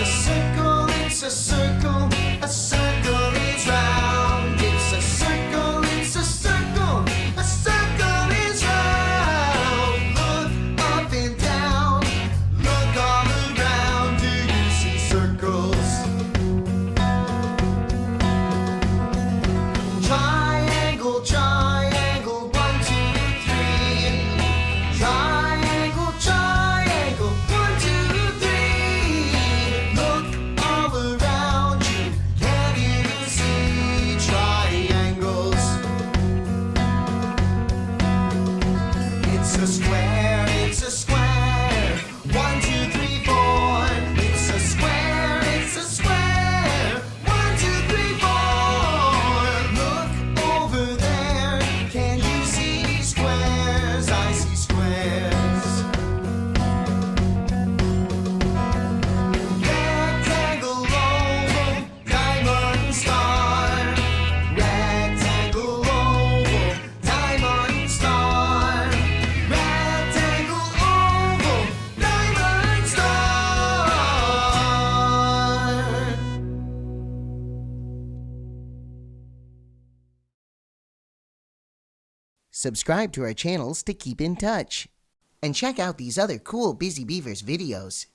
It's a circle, it's a circle. Subscribe to our channels to keep in touch. And check out these other cool Busy Beavers videos.